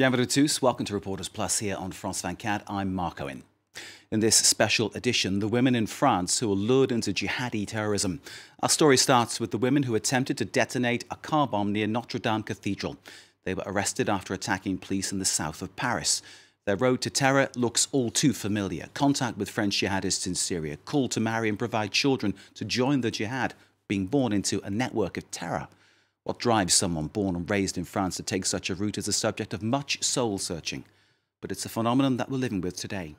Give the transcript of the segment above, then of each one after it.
Bienvenue tous. Welcome to Reporters Plus here on France 24. I'm Mark Owen. In this special edition, the women in France who were lured into jihadi terrorism. Our story starts with the women who attempted to detonate a car bomb near Notre Dame Cathedral. They were arrested after attacking police in the south of Paris. Their road to terror looks all too familiar. Contact with French jihadists in Syria, call to marry and provide children to join the jihad, being born into a network of terror. What drives someone born and raised in France to take such a route is a subject of much soul searching, but it's a phenomenon that we're living with today.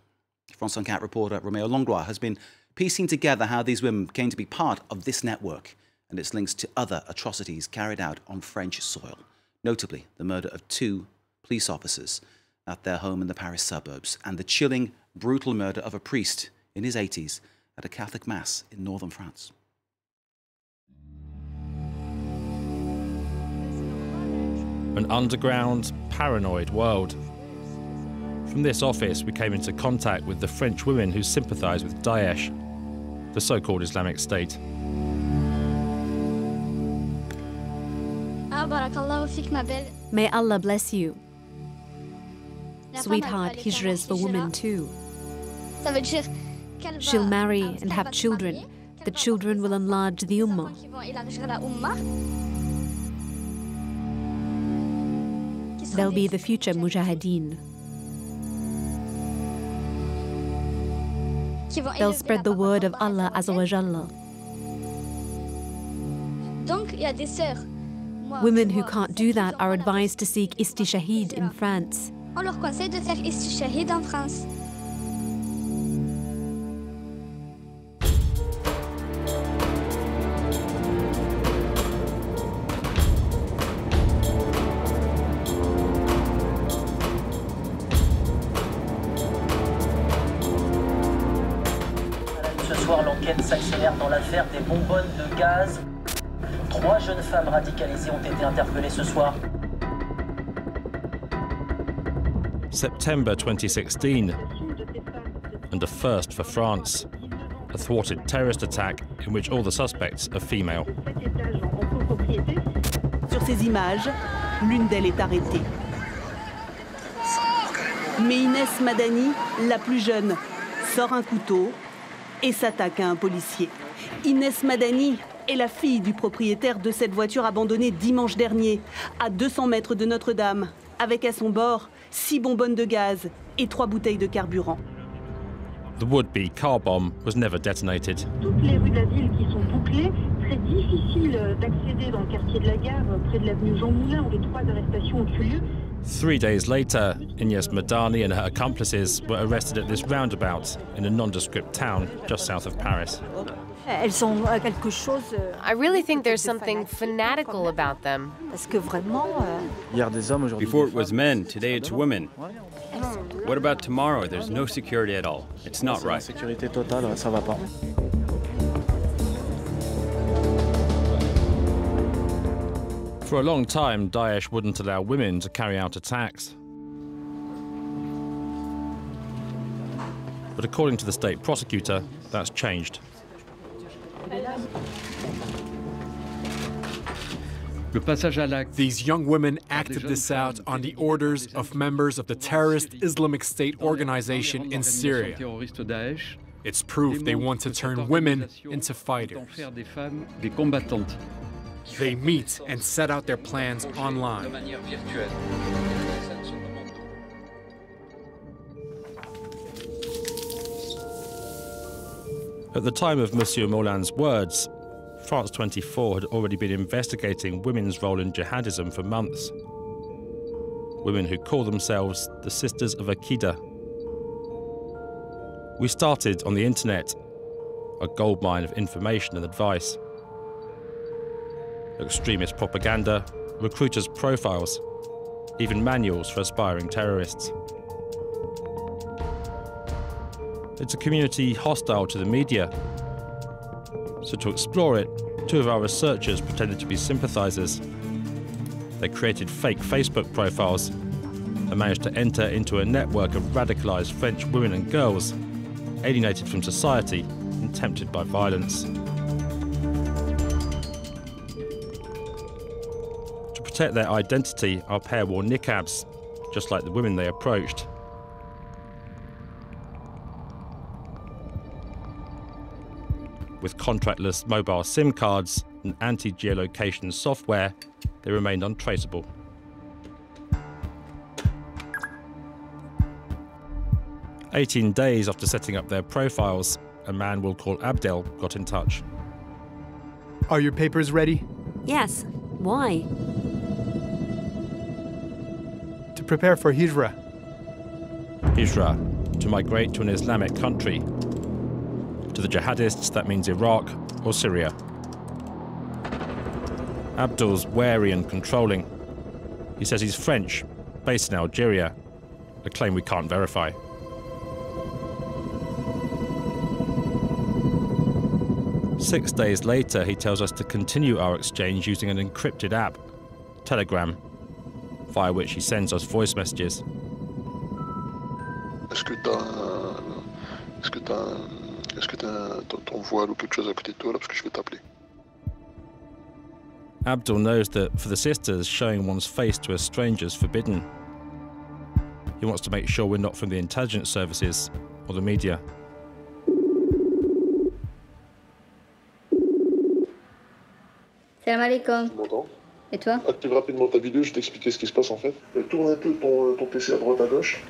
France 24 reporter Romeo Langlois has been piecing together how these women came to be part of this network and its links to other atrocities carried out on French soil, notably the murder of two police officers at their home in the Paris suburbs and the chilling, brutal murder of a priest in his 80s at a Catholic Mass in northern France. An underground, paranoid world. From this office, we came into contact with the French women who sympathise with Daesh, the so called Islamic State. May Allah bless you. Sweetheart, Hijra is for women too. She'll marry and have children. The children will enlarge the Ummah. They'll be the future mujahideen. They'll spread the word of Allah Azza wa Jalla. Women who can't do that are advised to seek isti istishahid in France. Bonbonnes de gaz. Trois jeunes femmes radicalisées ont été interpellées ce soir. September 2016, and a first for France. A thwarted terrorist attack in which all the suspects are female. Sur ces images, l'une d'elles est arrêtée. Mais Inès Madani, la plus jeune, sort un couteau et s'attaque à un policier. Inès Madani est la fille du propriétaire de cette voiture abandonnée dimanche dernier, à 200 mètres de Notre-Dame, avec à son bord six bonbonnes de gaz et trois bouteilles de carburant. The would-be car bomb was never detonated. Toutes les rues de la ville qui sont bouclées, très difficile d'accéder dans le quartier de la gare, près de l'avenue Jean Moulin, où les trois arrestations ont eu lieu. Three days later, Ines Madani and her accomplices were arrested at this roundabout in a nondescript town just south of Paris. Elles ont euh, quelque chose. euh, I really think there's something fanatical about them. Parce que vraiment, euh, Hier des hommes, aujourd'hui Before it was men, today it's women. What about tomorrow? There's no security at all. It's not right. sécurité totale, ça va pas. For a long time, Daesh wouldn't allow women to carry out attacks. But according to the state prosecutor, that's changed. These young women acted this out on the orders of members of the terrorist Islamic State organization in Syria. It's proof they want to turn women into fighters. They meet and set out their plans online. At the time of Monsieur Molins' words, France 24 had already been investigating women's role in jihadism for months. Women who call themselves the Sisters of Akida. We started on the internet, a goldmine of information and advice. Extremist propaganda, recruiters' profiles, even manuals for aspiring terrorists. It's a community hostile to the media. So, to explore it, two of our researchers pretended to be sympathizers. They created fake Facebook profiles and managed to enter into a network of radicalized French women and girls, alienated from society and tempted by violence. To protect their identity, our pair wore niqabs, just like the women they approached. With contractless mobile SIM cards and anti geolocation software, they remained untraceable. Eighteen days after setting up their profiles, a man we'll call Abdel got in touch. Are your papers ready? Yes. Why? To prepare for Hijra. Hijra, to migrate to an Islamic country. To the jihadists, that means Iraq or Syria. Abdul's wary and controlling. He says he's French, based in Algeria, a claim we can't verify. Six days later, he tells us to continue our exchange using an encrypted app, Telegram, via which he sends us voice messages. Est-ce que t'as. Ton voile ou quelque chose à côté de toi là parce que je vais t'appeler? Abdul knows that for the sisters, showing one's face to a stranger is forbidden. He wants to make sure we're not from the intelligence services or the media. Salam alaikum. Et toi? Active rapidement ta vidéo, je vais t'expliquer ce qui se passe en fait. Tourne un peu ton, ton PC à droite à gauche.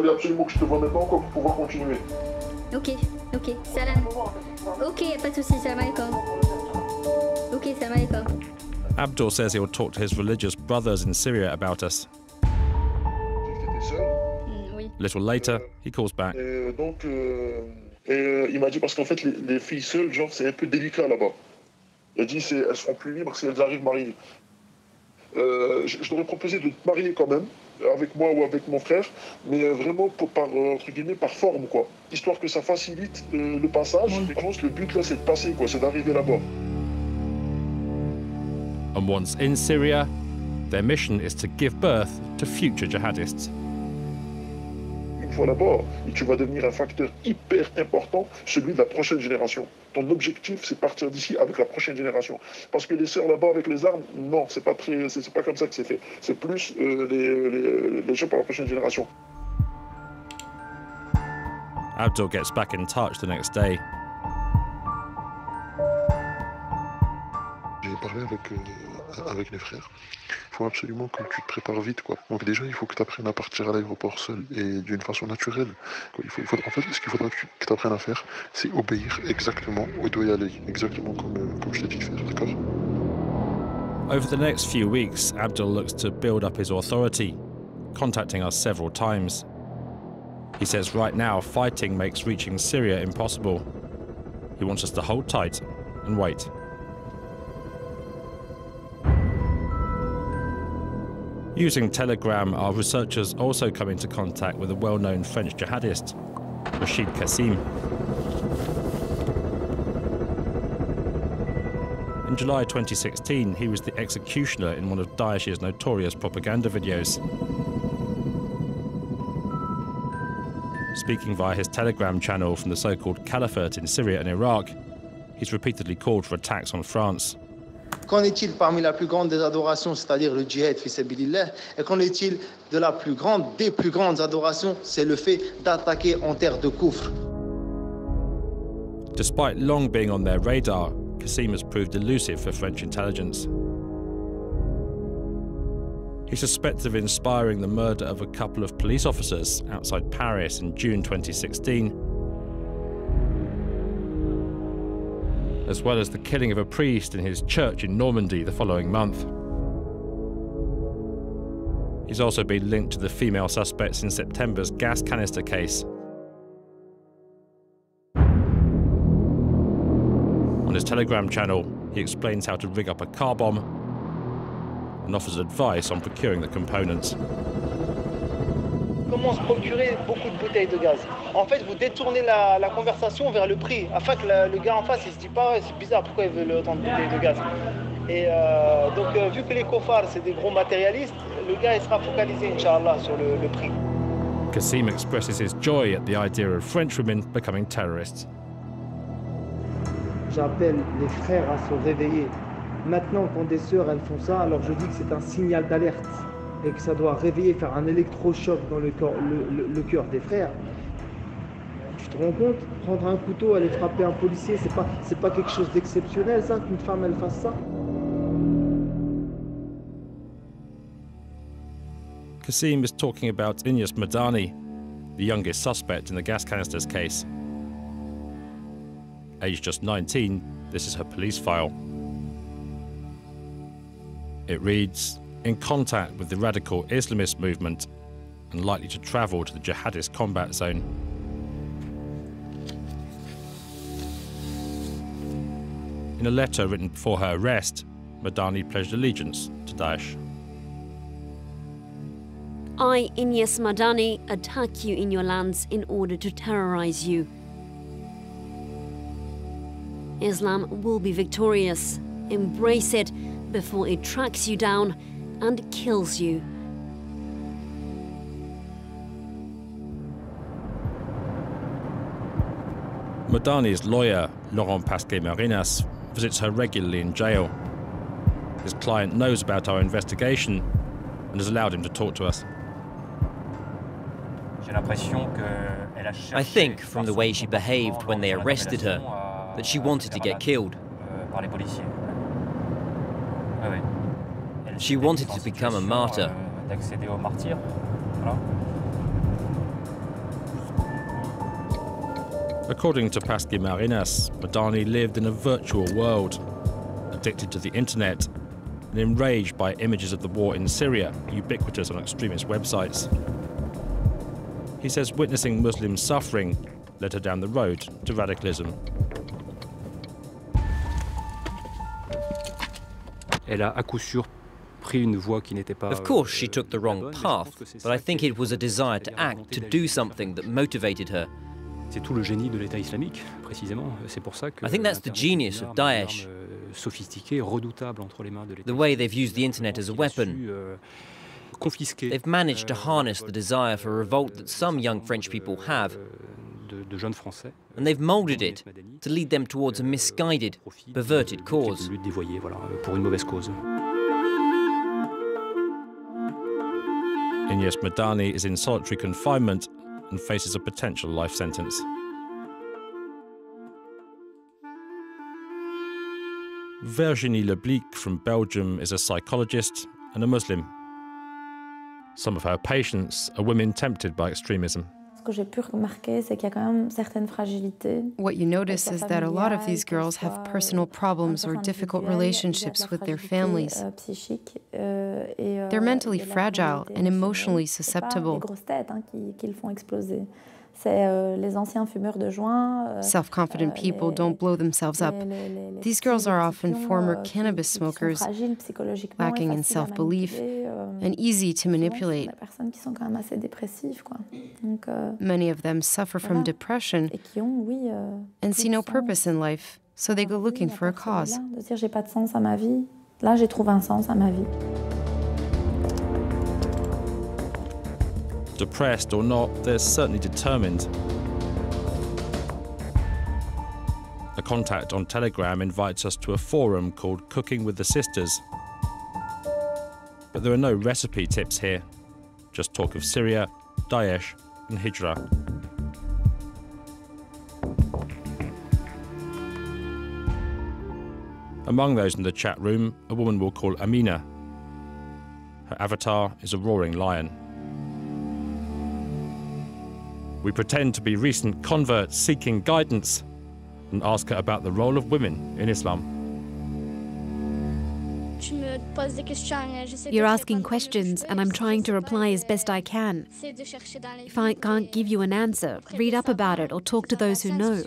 Fallait absolument que je te vois maintenant quoi pour pouvoir continuer. Ok, ok, salam. Ok, pas de soucis, salam alaikum. Ok, salam alaikum. Abdul says he'll talk to his religious brothers in Syria about us. Mm. A little later, he calls back. Et donc, euh, et, euh, il m'a dit parce qu'en fait, les, les filles seules, genre, c'est un peu délicat là-bas. Il a dit c'est, elles seront plus libres si elles arrivent mariées. Euh, je, je t'aurais proposé de te marier quand même, avec moi ou avec mon frère, mais euh, vraiment pour, par, euh, entre guillemets, par forme, quoi. Histoire que ça facilite euh, le passage. Et je pense que le but là, c'est de passer, quoi, c'est d'arriver là-bas. And once in Syria, their mission is to give birth to future jihadists. Une fois là-bas, tu vas devenir un facteur hyper important, celui de la prochaine génération. Ton objectif, c'est partir d'ici avec la prochaine génération. Parce que les sœurs là-bas avec les armes, non, c'est pas très, c'est pas comme ça que c'est fait. C'est plus euh, les, les, les jeux pour la prochaine génération. Abdul gets back in touch the next day. J'ai parlé avec, euh, avec les frères. Il faut absolument que tu te prépares vite. Quoi. Donc déjà, il faut que tu apprennes à partir à l'aéroport seul et d'une façon naturelle. Il faut, en fait, ce qu'il faudra que tu apprennes à faire, c'est obéir exactement où il doit y aller. Exactement comme, euh, comme je t'ai dit de faire. D'accord? Over the next few weeks, Abdul looks to build up his authority, contacting us several times. He says right now, fighting makes reaching Syria impossible. He wants us to hold tight and wait. Using Telegram, our researchers also come into contact with a well known French jihadist, Rashid Kassim. In July 2016, he was the executioner in one of Daesh's notorious propaganda videos. Speaking via his Telegram channel from the so called Caliphate in Syria and Iraq, he's repeatedly called for attacks on France. Qu'en est-il parmi la plus grande des adorations, c'est-à-dire le djihad Et qu'en est-il de la plus grande des plus grandes adorations, c'est le fait d'attaquer en terre de coufre Despite long being on their radar, Kassim has proved elusive for French intelligence. He's suspected of inspiring the murder of a couple of police officers outside Paris in June 2016, as well as the killing of a priest in his church in Normandy the following month. He's also been linked to the female suspects in September's gas canister case. On his Telegram channel, he explains how to rig up a car bomb and offers advice on procuring the components. Comment se procurer beaucoup de bouteilles de gaz En fait, vous détournez la, la conversation vers le prix, afin que la- le gars en face, il se dit pas, Ouais, c'est bizarre, pourquoi il veut autant de bouteilles de gaz Et euh, donc, euh, vu que les cofards, c'est des gros matérialistes, le gars, il sera focalisé, Inch'Allah, sur le, le prix. Kassim expresses his joy at the idea of French women becoming terrorists. J'appelle les frères à se réveiller. Maintenant, quand des sœurs, elles font ça, alors je dis que c'est un signal d'alerte et que ça doit réveiller, faire un électrochoc dans le, cœur des frères. Tu te rends compte? Prendre un couteau, aller frapper un policier, c'est pas, c'est pas quelque chose d'exceptionnel, ça, qu'une femme, elle fasse ça Kasim is talking about Inyas Madani, the youngest suspect in the gas canisters case. Aged just 19, this is her police file. It reads In contact with the radical Islamist movement and likely to travel to the jihadist combat zone. In a letter written before her arrest, Madani pledged allegiance to Daesh. I, Inès Madani, attack you in your lands in order to terrorize you. Islam will be victorious. Embrace it before it tracks you down and kills you. Madani's lawyer, Laurent Pasquet Marinacce, visits her regularly in jail. His client knows about our investigation and has allowed him to talk to us. I think, from the way she behaved when they arrested her, that she wanted to get killed. She wanted to become a martyr. According to Pasquet Marinacce, Madani lived in a virtual world, addicted to the internet and enraged by images of the war in Syria, ubiquitous on extremist websites. He says witnessing Muslim suffering led her down the road to radicalism. Elle a à coup sûr pris une voie qui n'était pas. Of course, she took the wrong path, but I think it was a desire to act, to do something that motivated her. C'est tout le génie de l'État islamique, précisément. C'est pour ça que. I think that's the genius of Daesh. Sophistiqué, redoutable entre les mains de l'État. The way they've used the internet as a weapon. They've managed to harness the desire for revolt that some young French people have. De, jeunes Français. And they've molded it to lead them towards a misguided, perverted cause. Inès Madani is in solitary confinement and faces a potential life sentence. Virginie Leblic from Belgium is a psychologist and a Muslim. Some of her patients are women tempted by extremism. What you notice is that a lot of these girls have personal problems or difficult relationships with their families. They're mentally fragile and emotionally susceptible. Self confident people don't blow themselves up. These girls are often former cannabis smokers, lacking in self belief, and easy to manipulate. Many of them suffer from depression and see no purpose in life, so they go looking for a cause. Là, j'ai trouvé un sens à ma vie. Depressed or not, they're certainly determined. A contact on Telegram invites us to a forum called Cooking with the Sisters. But there are no recipe tips here, just talk of Syria, Daesh, and Hijra. Among those in the chat room, a woman we'll call Amina. Her avatar is a roaring lion. We pretend to be recent converts seeking guidance and ask her about the role of women in Islam. You're asking questions, and I'm trying to reply as best I can. If I can't give you an answer, read up about it or talk to those who know.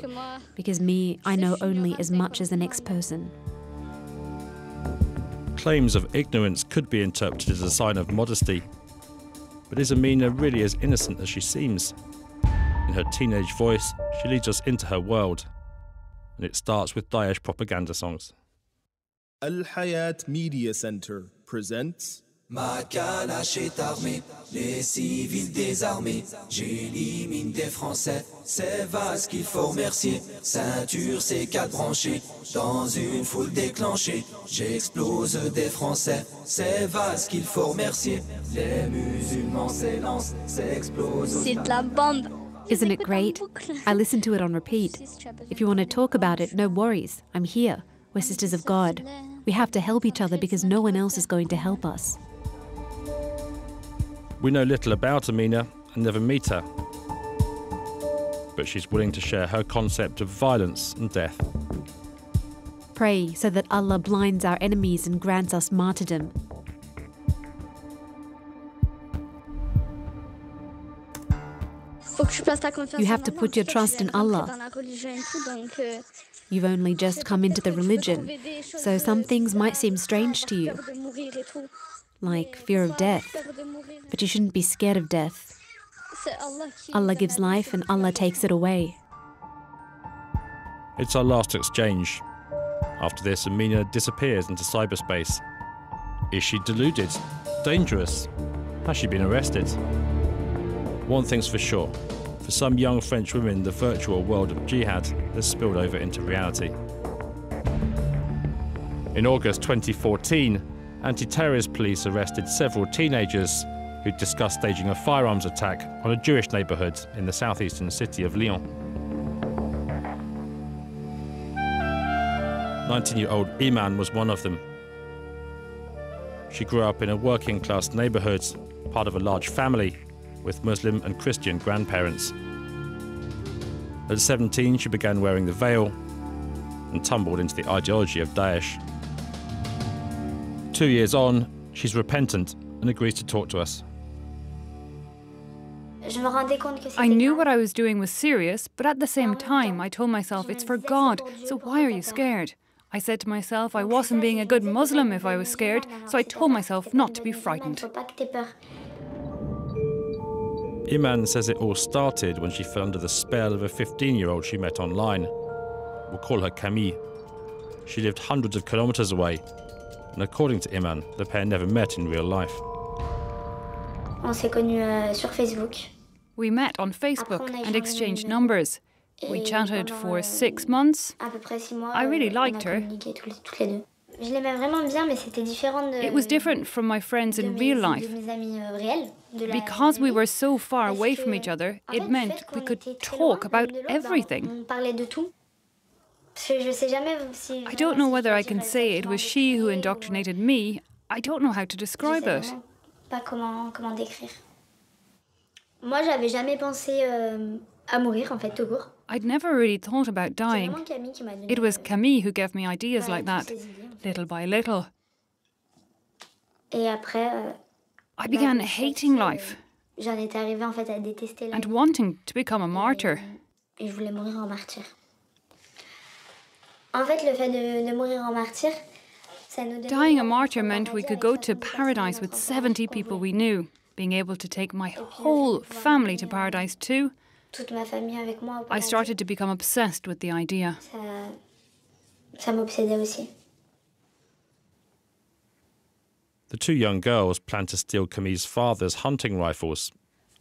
Because me, I know only as much as the next person. Claims of ignorance could be interpreted as a sign of modesty. But is Amina really as innocent as she seems? In her teenage voice, she leads us into her world. And it starts with Daesh propaganda songs. Al Hayat Media Center presents Ma calache est armée, les civils désarmés, j'élimine des Français, c'est Vaz qu'il faut remercier, ceinture c'est quatre branchés, dans une foule déclenchée, j'explose des Français, c'est Vaz qu'il faut remercier, les musulmans s'élancent, s'explosent. C'est de la bande. Isn't it great? I listen to it on repeat. If you want to talk about it, no worries. I'm here. We're sisters of God. We have to help each other because no one else is going to help us. We know little about Amina and never meet her. But she's willing to share her concept of violence and death. Pray so that Allah blinds our enemies and grants us martyrdom. You have to put your trust in Allah. You've only just come into the religion, so some things might seem strange to you, like fear of death. But you shouldn't be scared of death. Allah gives life and Allah takes it away. It's our last exchange. After this, Amina disappears into cyberspace. Is she deluded? Dangerous? Has she been arrested? One thing's for sure for some young French women, the virtual world of jihad has spilled over into reality. In August 2014, anti terrorist police arrested several teenagers who discussed staging a firearms attack on a Jewish neighbourhood in the southeastern city of Lyon. 19 year old Iman was one of them. She grew up in a working class neighbourhood, part of a large family with Muslim and Christian grandparents. At 17, she began wearing the veil and tumbled into the ideology of Daesh. Two years on, she's repentant and agrees to talk to us. I knew what I was doing was serious, but at the same time, I told myself it's for God, so why are you scared? I said to myself I wasn't being a good Muslim if I was scared, so I told myself not to be frightened. Iman says it all started when she fell under the spell of a 15 year old she met online. We'll call her Camille. She lived hundreds of kilometers away, and according to Iman, the pair never met in real life. On s'est connus euh, sur Facebook. We met on Facebook and exchanged numbers. We chatted for six months. I really euh, liked her. Je l'aimais vraiment bien, mais c'était différent de. It was different from my friends in real life. Euh, Because we were so far away from each other, it meant we could talk about everything. On parlait de tout. Je sais jamais si. I don't know whether I can say it was she who indoctrinated me. I don't know how to describe it. Pas comment comment décrire. Moi, j'avais jamais pensé euh, à mourir en fait tout court. I'd never really thought about dying. It was Camille who gave me ideas like that, little by little. Euh, I began hating life euh, j'en étais arrivée en fait à détester la and wanting to become a martyr. Euh, et je voulais mourir en martyr. En fait, le fait de, de mourir en martyr, ça nous donnait Dying a martyr meant we could go to paradise with 70 people we knew, being able to take my whole family to euh, paradise too. Toute ma famille avec moi. I started to become obsessed with the idea. Ça, ça m'obsédait aussi. The two young girls planned to steal Camille's father's hunting rifles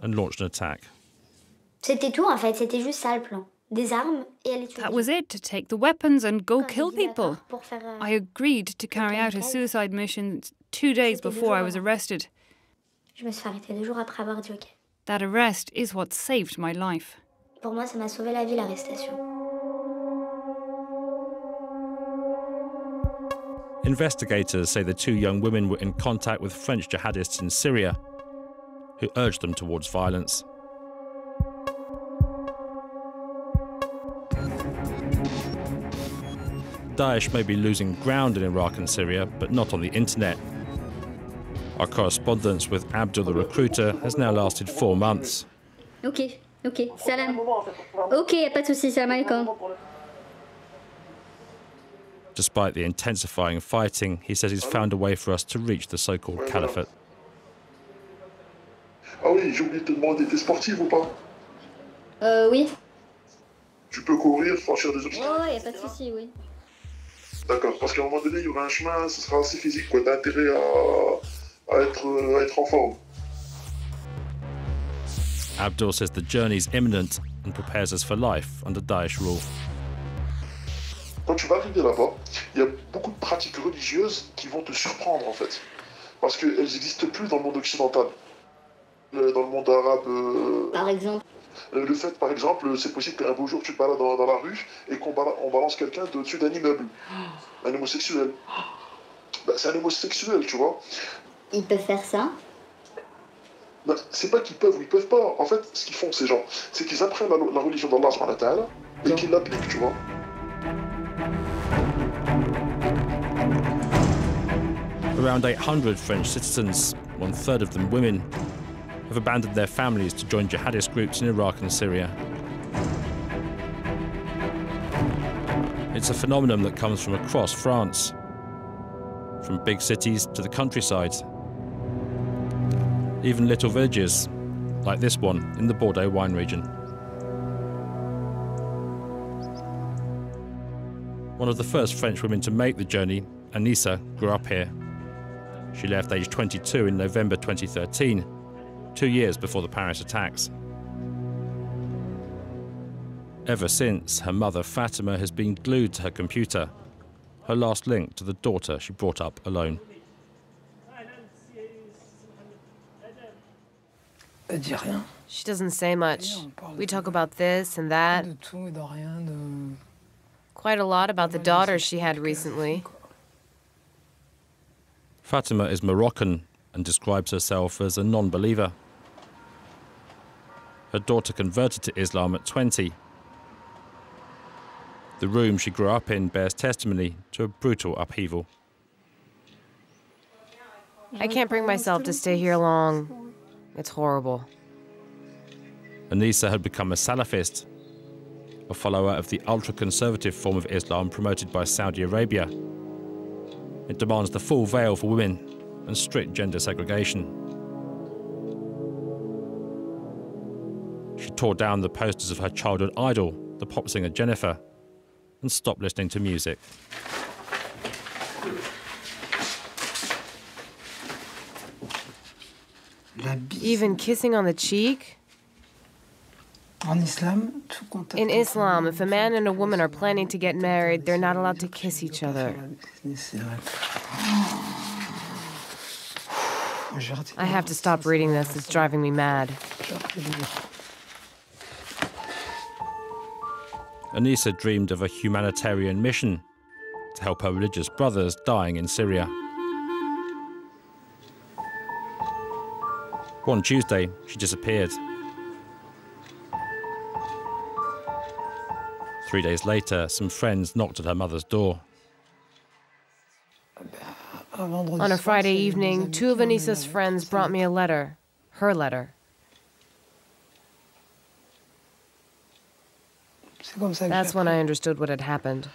and launched an attack. C'était tout en fait, c'était juste ça le plan. Des armes et aller tuer. That was it to take the weapons and go kill people. Pour faire, euh, I agreed to carry out a suicide mission two days before I was arrested. Je me suis fait arrêter deux jours après avoir dit OK. That arrest is what saved my life. Pour moi, ça m'a sauvé la vie l'arrestation. Investigators say the two young women were in contact with French jihadists in Syria who urged them towards violence. Daesh may be losing ground in Iraq and Syria, but not on the internet. Our correspondence with Abdul the recruiter has now lasted four months. Ok, ok, salam. Ok, pas de souci, salam alaikum. Despite the intensifying fighting, he says he's found a way for us to reach the so called caliphate. Ah oui, j'ai oublié de te demander, t'es sportive ou pas Euh, oui. Tu peux courir, franchir des Oh, obstacles y a pas de souci, oui. D'accord, parce qu'à un moment donné, il y aura un chemin, ce sera assez physique, quoi. T'as intérêt à, à être, à être en forme. Abdul says the journey is imminent and prepares us for life under Daesh rule. Quand tu vas arriver là-bas, il y a beaucoup de pratiques religieuses qui vont te surprendre en fait. Parce qu'elles n'existent plus dans le monde occidental. Dans le monde arabe. Euh, par exemple euh, Le fait, par exemple, c'est possible qu'un beau jour tu te balades dans, dans la rue et qu'on on balance quelqu'un au-dessus d'un immeuble. Un homosexuel. Bah, c'est un homosexuel, tu vois. Ils peuvent faire ça bah, c'est pas qu'ils peuvent ou ils peuvent pas. En fait, ce qu'ils font, ces gens, c'est qu'ils apprennent la, la religion d'Allah et qu'ils l'appliquent, tu vois. Around 800 French citizens, one third of them women, have abandoned their families to join jihadist groups in Iraq and Syria. It's a phenomenon that comes from across France, from big cities to the countryside, even little villages, like this one in the Bordeaux wine region. One of the first French women to make the journey, Anissa, grew up here. She left aged 22 in November 2013, two years before the Paris attacks. Ever since, her mother Fatima has been glued to her computer, her last link to the daughter she brought up alone. She doesn't say much. We talk about this and that. Quite a lot about the daughter she had recently. Fatima is Moroccan and describes herself as a non believer. Her daughter converted to Islam at 20. The room she grew up in bears testimony to a brutal upheaval. I can't bring myself to stay here long. It's horrible. Anissa had become a Salafist, a follower of the ultra conservative form of Islam promoted by Saudi Arabia. It demands the full veil for women and strict gender segregation. She tore down the posters of her childhood idol, the pop singer Jenifer, and stopped listening to music. Even kissing on the cheek? In Islam, if a man and a woman are planning to get married, they're not allowed to kiss each other. I have to stop reading this, it's driving me mad. Anissa dreamed of a humanitarian mission to help her religious brothers dying in Syria. One Tuesday, she disappeared. Three days later, some friends knocked at her mother's door. On a Friday evening, two of Anissa's friends brought me a letter, her letter. That's when I understood what had happened.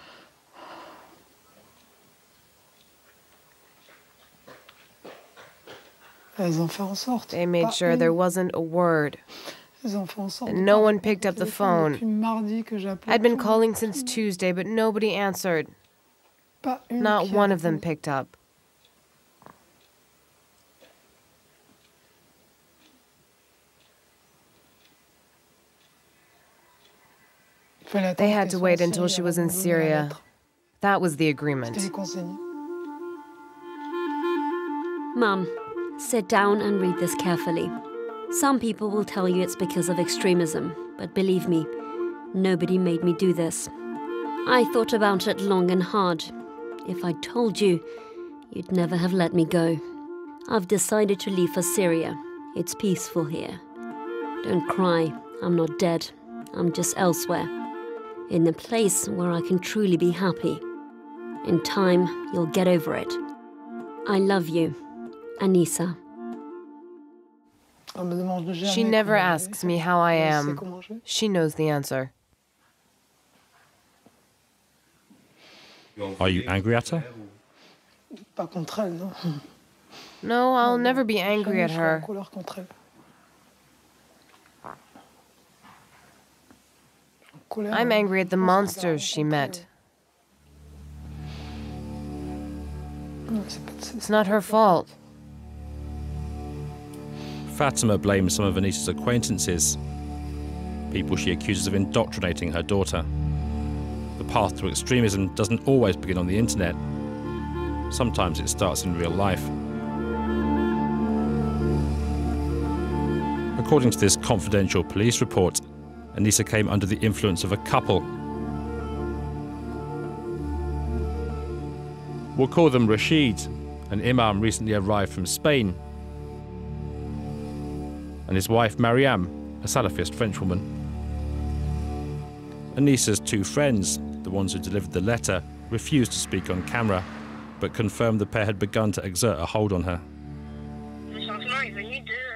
They made sure there wasn't a word and no one picked up the phone. I'd been calling since Tuesday, but nobody answered. Not one of them picked up. They had to wait until she was in Syria. That was the agreement. Mum, sit down and read this carefully. Some people will tell you it's because of extremism, but believe me, nobody made me do this. I thought about it long and hard. If I told you, you'd never have let me go. I've decided to leave for Syria. It's peaceful here. Don't cry, I'm not dead. I'm just elsewhere. In a place where I can truly be happy. In time, you'll get over it. I love you, Anissa. She never asks me how I am. She knows the answer. Are you angry at her? No, I'll never be angry at her. I'm angry at the monsters she met. It's not her fault. Fatima blames some of Anissa's acquaintances, people she accuses of indoctrinating her daughter. The path to extremism doesn't always begin on the internet. Sometimes it starts in real life. According to this confidential police report, Anissa came under the influence of a couple. We'll call them Rashid, an imam recently arrived from Spain, and his wife Mariam, a Salafist Frenchwoman. Anissa's two friends, the ones who delivered the letter, refused to speak on camera, but confirmed the pair had begun to exert a hold on her.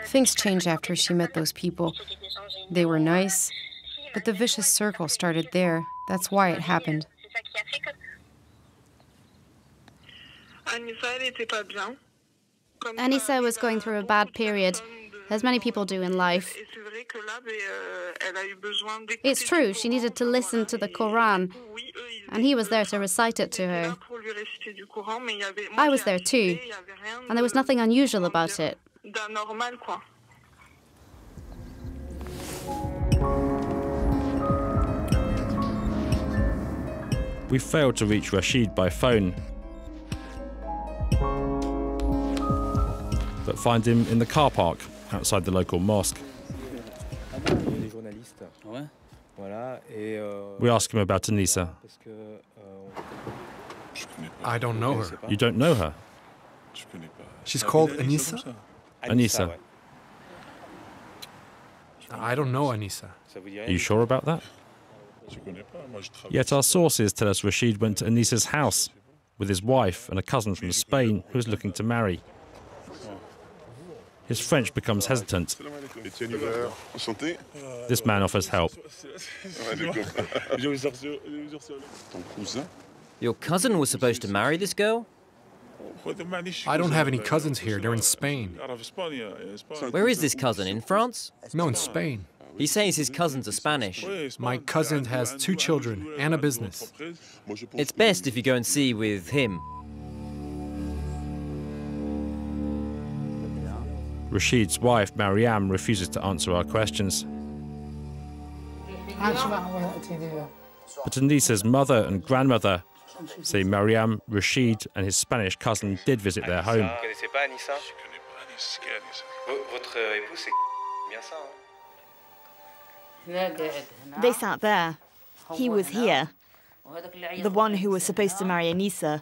Things changed after she met those people. They were nice, but the vicious circle started there. That's why it happened. Anissa was going through a bad period, as many people do in life. It's true, she needed to listen to the Quran, and he was there to recite it to her. I was there too, and there was nothing unusual about it. We failed to reach Rashid by phone, but find him in the car park outside the local mosque. Ah we ask him about Anissa. I don't know her. You don't know her? She's called Anissa? Anissa. I don't know Anissa. Are you sure about that? Yet our sources tell us Rashid went to Anissa's house with his wife and a cousin from Spain who was looking to marry. His French becomes hesitant. This man offers help. Your cousin was supposed to marry this girl? I don't have any cousins here. They're in Spain. Where is this cousin? In France? No, in Spain. He says his cousins are Spanish. My cousin has two children and a business. It's best if you go and see with him. Rashid's wife, Mariam, refuses to answer our questions. But Anissa's mother and grandmother say Mariam, Rashid, and his Spanish cousin did visit their home. They sat there. He was here. The one who was supposed to marry Anissa.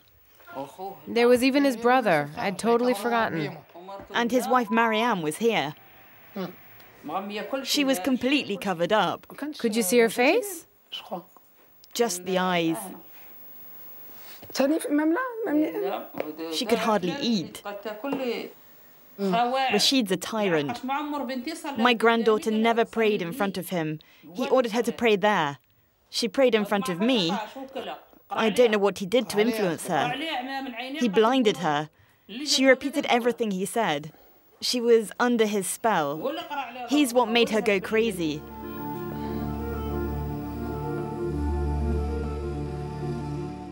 There was even his brother. I'd totally forgotten. And his wife Mariam was here. She was completely covered up. Could you see her face? Just the eyes. She could hardly eat. Mm. Rashid's a tyrant. My granddaughter never prayed in front of him. He ordered her to pray there. She prayed in front of me. I don't know what he did to influence her. He blinded her. She repeated everything he said. She was under his spell. He's what made her go crazy.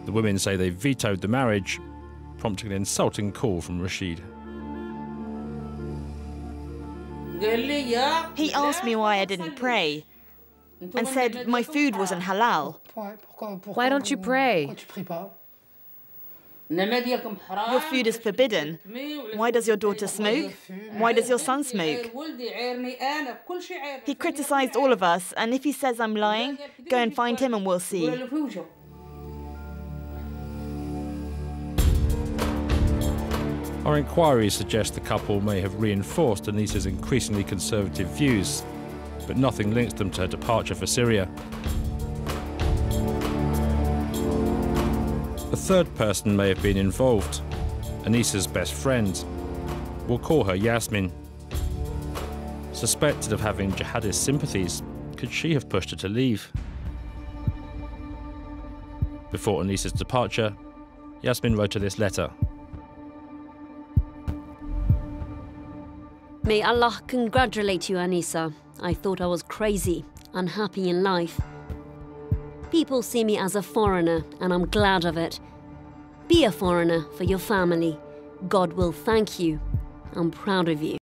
The women say they vetoed the marriage, prompting an insulting call from Rashid. He asked me why I didn't pray and said my food wasn't halal. Why don't you pray? Your food is forbidden. Why does your daughter smoke? Why does your son smoke? He criticized all of us, and if he says I'm lying, go and find him and we'll see. Our inquiries suggest the couple may have reinforced Anissa's increasingly conservative views, but nothing links them to her departure for Syria. A third person may have been involved, Anissa's best friend. We'll call her Yasmin. Suspected of having jihadist sympathies, could she have pushed her to leave? Before Anissa's departure, Yasmin wrote her this letter. May Allah congratulate you, Anissa. I thought I was crazy, unhappy in life. People see me as a foreigner, and I'm glad of it. Be a foreigner for your family. God will thank you. I'm proud of you.